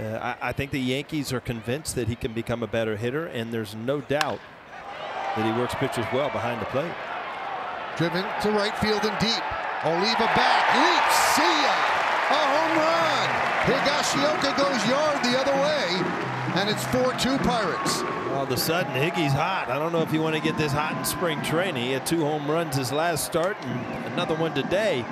Uh, I, I think the Yankees are convinced that he can become a better hitter, and there's no doubt that he works pitches well behind the plate. Driven to right field and deep. Oliva back, leaps, see ya! A home run! Higashioka goes yard the other way, and it's 4-2 Pirates. All of a sudden, Higgy's hot. I don't know if you want to get this hot in spring training. He had two home runs his last start and another one today.